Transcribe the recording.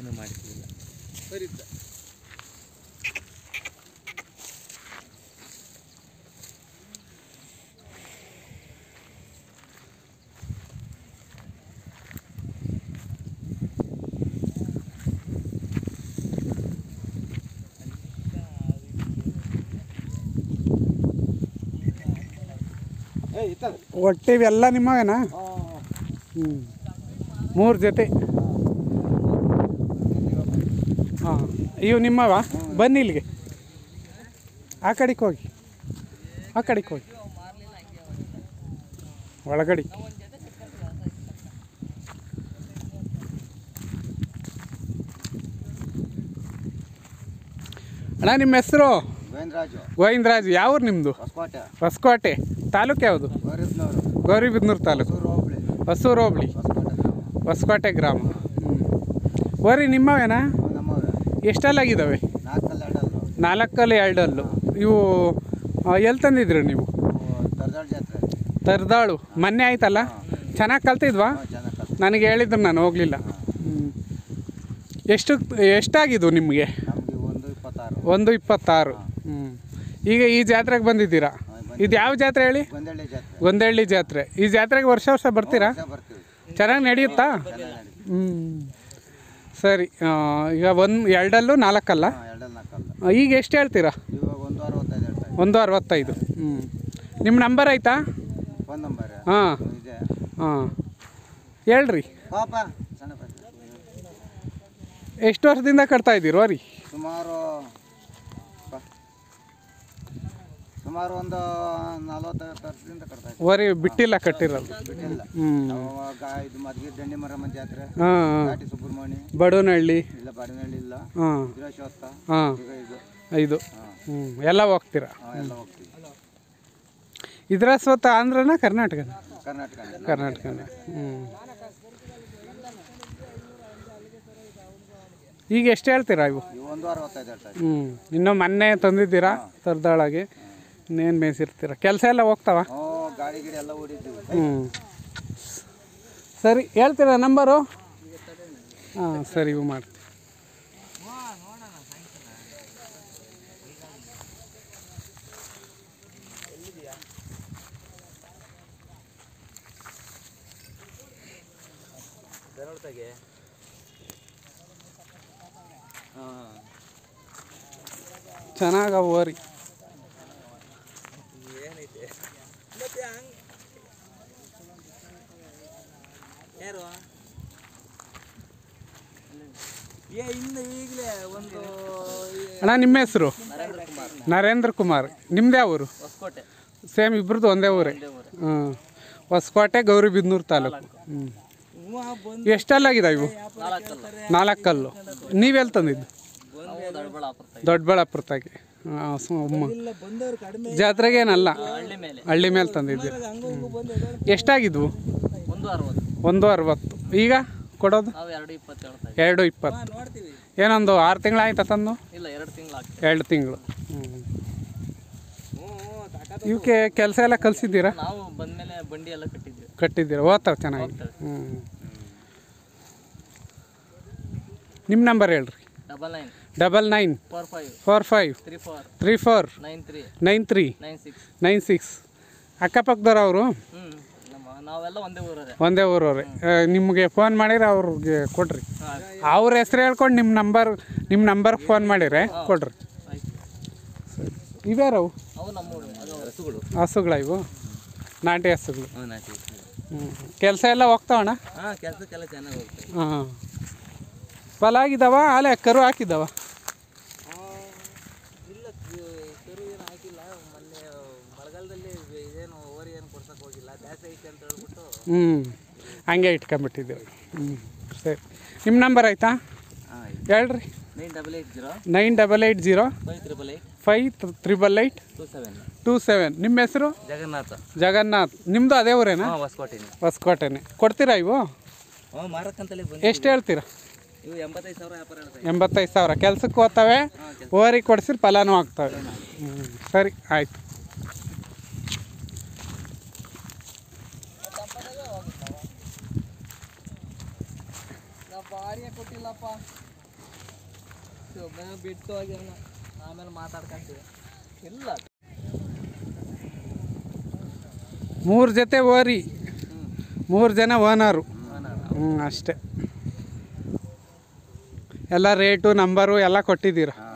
ಏನು ಮಾಡ್ತಿಲ್ಲ ಬರಿದ್ದ ಒಟ್ಟಿವೆಲ್ಲ ನಿಮ್ಮವೇನಾ? ಹ್ಞೂ ಮೂರು ಜೊತೆ. ಹಾಂ. ಇವು ನಿಮ್ಮವ? ಬನ್ನಿ ಇಲ್ಲಿಗೆ. ಆ ಕಡೆಗೆ ಹೋಗಿ. ಆ ಕಡೆಗೆ ಹೋಗಿ. ಒಳಗಡೆ. ಅಣ್ಣ ನಿಮ್ಮ ಹೆಸರು? ಗೋವಿಂದರಾಜು ಯಾವ ಊರು ನಿಮ್ಮದು ಹೊಸಕೋಟೆ. ತಾಲೂಕು ಯಾವುದು? ಗೌರಿಬಿದ್ನೂರು. ಗೌರಿಬಿದನೂರು ತಾಲೂಕು. ಹೊಸೂರು ಹೋಬಳಿ. ಹೊಸಕೋಟೆ ಗ್ರಾಮ. ಓರಿ ನಿಮ್ಮವೇನಾ? ನಮ್ಮವೇ ಎಷ್ಟಲ್ಲಾಗಿದ್ದಾವೆ? ನಾಲ್ಕಲ್ಲಿ ಎರಡಲ್ಲು. ನಾಲ್ಕಲ್ಲಿ ಎರಡಲ್ಲು ಇವು ಎಲ್ಲಿ ತಂದಿದ್ರು ನೀವು? ತರದಾಳು. ಮೊನ್ನೆ ಆಯ್ತಲ್ಲ? ಚೆನ್ನಾಗಿ ಕಲ್ತಿದ್ವಾ? ನನಗೆ ಹೇಳಿದ್ರು ನಾನು ಹೋಗಲಿಲ್ಲ. ಎಷ್ಟು ಎಷ್ಟಾಗಿದ್ದು ನಿಮಗೆ? ಒಂದು ಇಪ್ಪತ್ತಾರು. ಹ್ಞೂ ಈಗ ಈ ಜಾತ್ರೆಗೆ ಬಂದಿದ್ದೀರಾ? ಇದು ಯಾವ ಜಾತ್ರೆ ಹೇಳಿ? ಗೊಂದಳ್ಳಿ ಜಾತ್ರೆ. ಈ ಜಾತ್ರೆಗೆ ವರ್ಷ ವರ್ಷ ಬರ್ತೀರಾ? ಚೆನ್ನಾಗಿ ನಡೆಯುತ್ತಾ? ಹ್ಞೂ ಸರಿ ಈಗ ಒಂದು ಎರಡಲ್ಲೂ ನಾಲ್ಕಲ್ಲ? ಈಗ ಎಷ್ಟು ಹೇಳ್ತೀರಾ? ಒಂದು ಅರವತ್ತೈದು ಹ್ಞೂ ನಿಮ್ಮ ನಂಬರ್ ಆಯ್ತಾ? ಹಾಂ. ಹಾಂ. ಹೇಳ್ರಿ. ಎಷ್ಟು ವರ್ಷದಿಂದ ಕಟ್ತಾ ಇದ್ದೀರೋ? ರೀ ಸುಮಾರು ಸುಮಾರು ಒಂದು ನಲವತ್ತೈವತ್ತು ವರ್ಷದಿಂದ ಕಟ್ತಾ ಇದ್ದೀವಿ. ವರಿ ಬಿಟ್ಟಿಲ್ಲ ಕಟ್ಟಿರೋದು. ಬಿಟ್ಟಿಲ್ಲ. ಹ್ಞೂ ಅವಾಗ ಇದು ಮದ್ಗೆ ದಂಡಿ ಮರಮ್ಮ ಜಾತ್ರೆ ಹಾಂ ಘಾಟಿ ಸುಬ್ರಹ್ಮಣ್ಯ. ಬಡವನಹಳ್ಳಿ. ಇಲ್ಲ ಬಾಡಿನಹಳ್ಳಿ ಇಲ್ಲ. ಹಾಂ. ಈಗ ಇದು. ಐದು. ಹ್ಞೂ ಎಲ್ಲ ಹೋಗ್ತೀರಾ? ಎಲ್ಲ ಹೋಗ್ತೀವಿ. ಇದ್ರ ಸ್ವತ್ತ ಆಂಧ್ರನ ಕರ್ನಾಟಕನ? ಕರ್ನಾಟಕ ಕರ್ನಾಟಕನ. ಹ್ಞೂ ಈಗ ಎಷ್ಟು ಹೇಳ್ತೀರಾ ಇವು? ಇವು ಒಂದು ಅರವತ್ತೈದು ಹೇಳ್ತಾ ಇದ್ದೀವಿ ಹ್ಞೂ ಇನ್ನೂ ಮೊನ್ನೆ ತಂದಿದ್ದೀರಾ? ತರ್ದಾಳಾಗಿ ಇನ್ನೇನು ಮೇಯಿಸಿರ್ತೀರ ಕೆಲಸ ಎಲ್ಲ ಹೋಗ್ತಾವ? ಗಾಡಿ ಗಿಡಿ ಎಲ್ಲ ಓಡಿದ್ದೀವಿ ಹ್ಞೂ. ಸರಿ ಹೇಳ್ತೀರಾ ನಂಬರು? ಹಾಂ ಸರಿ ಇವು ಮಾಡ್ತೀವಿ ಚೆನ್ನಾಗವ ಓರಿ. ಯಾರು ಏ ಇನ್ನು ಈಗಲೇ ಒಂದು ಅಣ್ಣ ನಿಮ್ಮ ಹೆಸರು? ನರೇಂದ್ರ ಕುಮಾರ್. ನಿಮ್ದೇ ಊರು? ಹೊಸಕೋಟೆ. ಸೇಮ್ ಇಬ್ರದ್ದು ಒಂದೇ ಊರೇ? ಹ್ಞೂ ಹೊಸಕೋಟೆ ಗೌರಿಬಿದನೂರು ತಾಲೂಕು. ಹ್ಞೂ ಎಷ್ಟಲ್ಲಾಗಿದೆ ಇವು? ನಾಲ್ಕಲ್ಲ. ನೀವೆಲ್ಲಿ ತಂದಿದ್ದು? ನಾವು ದೊಡ್ಡಬಳ್ಳಾಪುರ ತಾಯಿ. ದೊಡ್ಡಬಳ್ಳಾಪುರ ಹಾಂ ಸುಮ್ಮ ಜಾತ್ರೆಗೆ ಏನಲ್ಲ. ಹಳ್ಳಿ ಮೇಲೆ. ತಂದಿದ್ದೀರಿ ಎಷ್ಟಾಗಿದ್ವು? ಒಂದು ಅರವತ್ತು. ಈಗ ಕೊಡೋದು? ಎರಡು ಇಪ್ಪತ್ತು ಏನೊಂದು ಆರು ತಿಂಗಳಾಯ್ತಾ ತಂದು? ಇಲ್ಲ ಎರಡು ತಿಂಗಳು ತಿಂಗಳು. ಇವಕ್ಕೆ ಕೆಲಸ ಎಲ್ಲ ಕಲಿಸಿದ್ದೀರಾ? ನಾವು ಬಂದ್ಮೇಲೆ ಬಂಡಿ ಎಲ್ಲ ಕಟ್ಟಿದ್ವಿ ಕಟ್ಟಿದ್ದೀರಾ? ಓದ್ತಾವೆ ಚೆನ್ನಾಗಿ. ಹ್ಞೂ ನಿಮ್ಮ ನಂಬರ್ ಹೇಳ್ರಿ. Double nine. Double nine four five three four nine three nine six ಅಕ್ಕಪಕ್ಕದವ್ರು ಅವರು? ಒಂದೇ ಊರೇ ಒಂದೇ ಊರವ್ರೆ. ನಿಮಗೆ ಫೋನ್ ಮಾಡಿದ್ರೆ ಅವ್ರಿಗೆ ಕೊಡ್ರಿ. ಅವ್ರ ಹೆಸ್ರು ಹೇಳ್ಕೊಂಡು ನಿಮ್ಮ ನಂಬರ್ ನಿಮ್ಮ ನಂಬರ್ಗೆ ಫೋನ್ ಮಾಡಿದ್ರೆ ಕೊಡ್ರಿ. ಇವ್ಯಾರವು ಹಸುಗಳು ಇವು? ನಾಟಿ ಹಸುಗಳು. ಹ್ಞೂ ಕೆಲಸ ಎಲ್ಲ ಹೋಗ್ತಾವಣ್ಣ ಹಾಂ ಫಲ ಆಗಿದಾವ ಆಲೆ ಕರು ಹಾಕಿದ್ದಾವ ಇಲ್ಲ ಕರು ಏನು ಹಾಕಿಲ್ಲ ಮೊನ್ನೆ ಮಳೆಗಾಲದಲ್ಲಿ ಇದೇನು ಓರಿ ಏನು ಕೊಡ್ಸಕ್ಕೆ ಹೋಗಿಲ್ಲ ಜಾಸ್ತಿ ಐತೆ ಅಂತ ಹೇಳ್ಬಿಟ್ಟು ಹ್ಞೂ ಹಂಗೆ ಇಟ್ಕೊಂಬಿಟ್ಟಿದ್ದೀವಿ ಹ್ಞೂ ಸರಿ. ನಿಮ್ಮ ನಂಬರ್ ಆಯಿತಾ? ಹೇಳ್ರಿ. Nine double eight zero. Five triple eight two seven. ನಿಮ್ಮ ಹೆಸರು? ಜಗನ್ನಾಥ. ಜಗನ್ನಾಥ್. ನಿಮ್ಮದು ಅದೇ ಊರೇನಾ? ಹೊಸಕೋಟೆನೆ. ಹೊಸಕೋಟೆನೆ. ಕೊಡ್ತೀರಾ ಇವು? ಎಷ್ಟು ಹೇಳ್ತೀರಾ? ಎಂಬತ್ತೈದು ಸಾವಿರ ಕೆಲ್ಸಕ್ಕೆ ಹೋಗ್ತವೆ. ಓರಿಗೆ ಕೊಡಿಸಿರಿ ಫಲಾನು ಆಗ್ತವೆ. ಹ್ಞೂ ಸರಿ ಆಯ್ತು. ಭಾರಿ ಕೊಟ್ಟಿಲ್ಲಪ್ಪ. ಬಿಟ್ಟು ಹೋಗ್ಯಾನ. ಆಮೇಲೆ ಮಾತಾಡ್ಕೊಂತೀವಿ. ಇಲ್ಲ. ಮೂರು ಜೊತೆ ಓರಿ. ಮೂರು ಜನ ಓನರು. ಹ್ಞೂ ಅಷ್ಟೇ. ಎಲ್ಲ ರೇಟು ನಂಬರು ಎಲ್ಲ ಕೊಟ್ಟಿದ್ದೀರಾ?